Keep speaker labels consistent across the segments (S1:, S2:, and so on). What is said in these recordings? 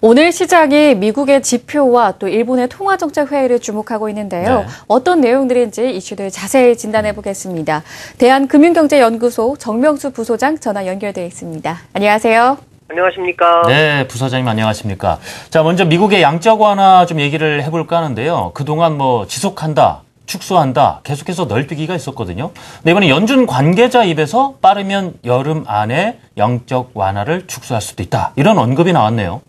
S1: 오늘 시장이 미국의 지표와 또 일본의 통화정책 회의를 주목하고 있는데요. 네. 어떤 내용들인지 이슈들 자세히 진단해 보겠습니다. 대한금융경제연구소 정명수 부소장 전화 연결돼 있습니다. 안녕하세요.
S2: 안녕하십니까.
S3: 네, 부사장님 안녕하십니까. 자, 먼저 미국의 양적 완화 좀 얘기를 해볼까 하는데요. 그동안 뭐 지속한다, 축소한다, 계속해서 넓히기가 있었거든요. 네, 이번에 연준 관계자 입에서 빠르면 여름 안에 양적 완화를 축소할 수도 있다. 이런 언급이 나왔네요.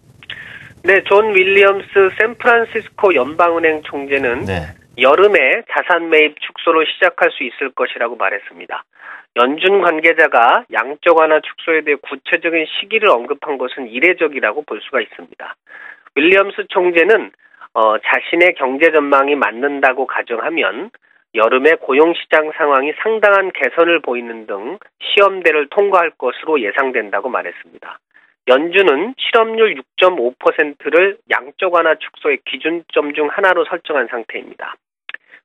S2: 네, 존 윌리엄스 샌프란시스코 연방은행 총재는 네. 여름에 자산 매입 축소를 시작할 수 있을 것이라고 말했습니다. 연준 관계자가 양적 완화 축소에 대해 구체적인 시기를 언급한 것은 이례적이라고 볼 수가 있습니다. 윌리엄스 총재는 어, 자신의 경제 전망이 맞는다고 가정하면 여름에 고용시장 상황이 상당한 개선을 보이는 등 시험대를 통과할 것으로 예상된다고 말했습니다. 연준은 실업률 6.5%를 양적 완화 축소의 기준점 중 하나로 설정한 상태입니다.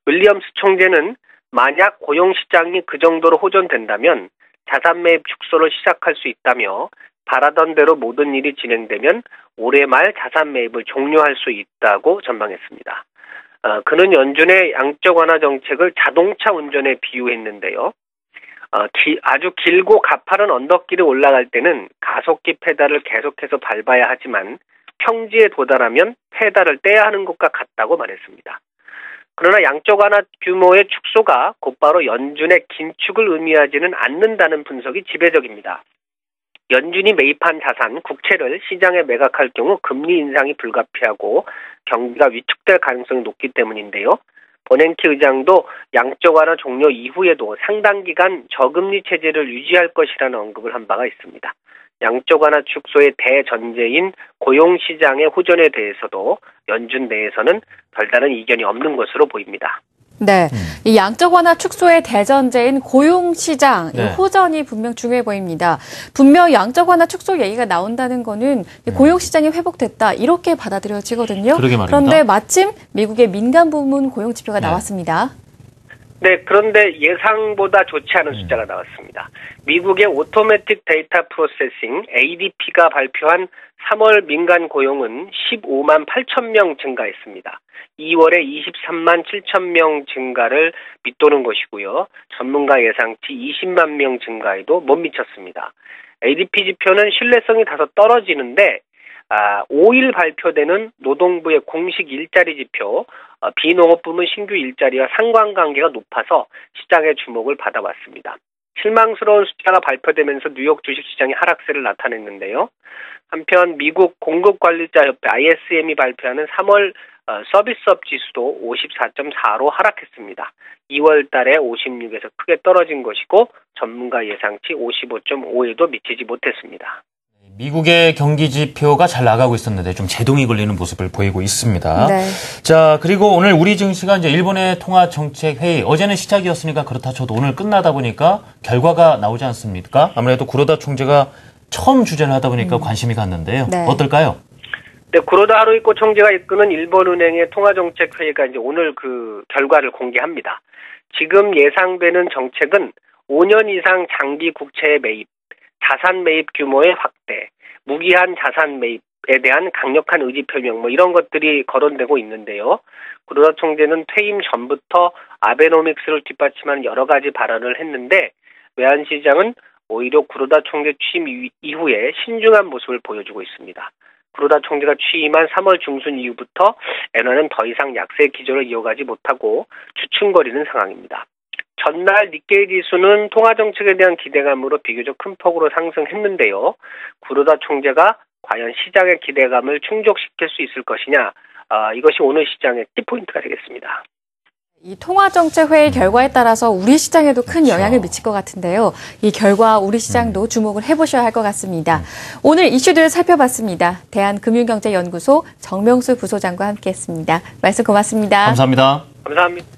S2: 윌리엄스 총재는 만약 고용시장이 그 정도로 호전된다면 자산 매입 축소를 시작할 수 있다며 바라던 대로 모든 일이 진행되면 올해 말 자산 매입을 종료할 수 있다고 전망했습니다. 어, 그는 연준의 양적 완화 정책을 자동차 운전에 비유했는데요. 어, 기, 아주 길고 가파른 언덕길에 올라갈 때는 가속기 페달을 계속해서 밟아야 하지만 평지에 도달하면 페달을 떼야 하는 것과 같다고 말했습니다. 그러나 양적 완화 규모의 축소가 곧바로 연준의 긴축을 의미하지는 않는다는 분석이 지배적입니다. 연준이 매입한 자산, 국채를 시장에 매각할 경우 금리 인상이 불가피하고 경기가 위축될 가능성이 높기 때문인데요. 버냉키 의장도 양적 완화 종료 이후에도 상당 기간 저금리 체제를 유지할 것이라는 언급을 한 바가 있습니다. 양적 완화 축소의 대전제인 고용 시장의 호전에 대해서도 연준 내에서는 별다른 이견이 없는 것으로 보입니다.
S1: 네. 음. 이 양적 완화 축소의 대전제인 고용 시장 네. 호전이 분명 중요해 보입니다. 분명 양적 완화 축소 얘기가 나온다는 거는 음. 고용 시장이 회복됐다 이렇게 받아들여지거든요. 그런데 마침 미국의 민간 부문 고용 지표가 네. 나왔습니다.
S2: 네, 그런데 예상보다 좋지 않은 음. 숫자가 나왔습니다. 미국의 오토매틱 데이터 프로세싱 ADP가 발표한 3월 민간 고용은 15만 8천 명 증가했습니다. 2월에 23만 7천 명 증가를 밑도는 것이고요. 전문가 예상치 20만 명 증가에도 못 미쳤습니다. ADP 지표는 신뢰성이 다소 떨어지는데 아, 5일 발표되는 노동부의 공식 일자리 지표, 어, 비농업 부문 신규 일자리와 상관관계가 높아서 시장의 주목을 받아왔습니다. 실망스러운 숫자가 발표되면서 뉴욕 주식시장이 하락세를 나타냈는데요. 한편 미국 공급관리자협회 ISM이 발표하는 3월 어, 서비스업 지수도 54.4로 하락했습니다. 2월 달에 56에서 크게 떨어진 것이고 전문가 예상치 55.5에도 미치지 못했습니다.
S3: 미국의 경기 지표가 잘 나가고 있었는데 좀 제동이 걸리는 모습을 보이고 있습니다. 네. 자, 그리고 오늘 우리 증시가 이제 일본의 통화 정책 회의 어제는 시작이었으니까 그렇다 쳐도 오늘 끝나다 보니까 결과가 나오지 않습니까? 아무래도 구로다 총재가 처음 주재를 하다 보니까 음. 관심이 갔는데요. 네. 어떨까요?
S2: 네, 구로다 하루이코 총재가 이끄는 일본은행의 통화 정책 회의가 이제 오늘 그 결과를 공개합니다. 지금 예상되는 정책은 5년 이상 장기 국채 매입, 자산 매입 규모의 확대, 무기한 자산 매입에 대한 강력한 의지 표명 뭐 이런 것들이 거론되고 있는데요. 구로다 총재는 퇴임 전부터 아베노믹스를 뒷받침하는 여러 가지 발언을 했는데 외환시장은 오히려 구로다 총재 취임 이후에 신중한 모습을 보여주고 있습니다. 구로다 총재가 취임한 3월 중순 이후부터 엔화는 더 이상 약세 기조를 이어가지 못하고 주춤거리는 상황입니다. 전날 니케이 지수는 통화 정책에 대한 기대감으로 비교적 큰 폭으로 상승했는데요. 구로다 총재가 과연 시장의 기대감을 충족시킬 수 있을 것이냐, 아, 이것이 오늘 시장의 키포인트가 되겠습니다.
S1: 이 통화정책 회의 결과에 따라서 우리 시장에도 큰 그렇죠. 영향을 미칠 것 같은데요. 이 결과 우리 시장도 음. 주목을 해보셔야 할 것 같습니다. 음. 오늘 이슈들 살펴봤습니다. 대한금융경제연구소 정명수 부소장과 함께했습니다. 말씀 고맙습니다.
S3: 감사합니다.
S2: 감사합니다.